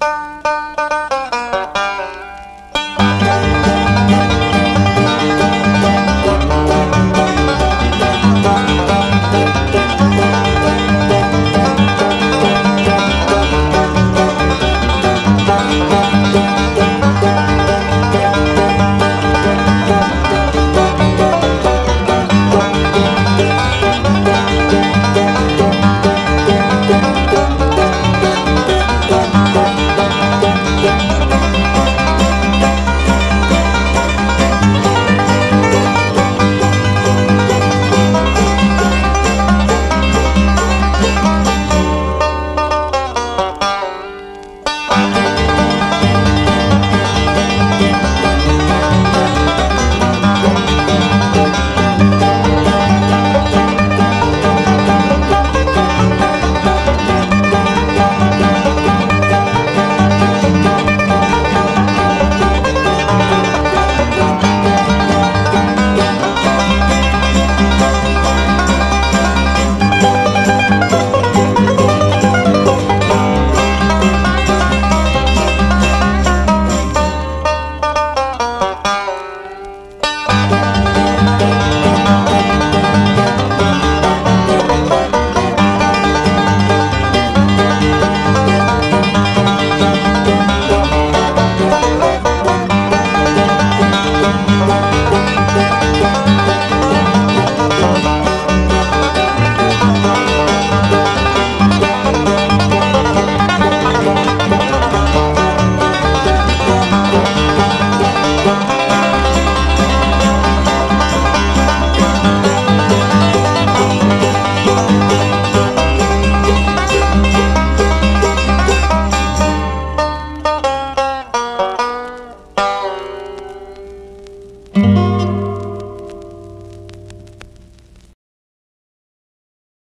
Música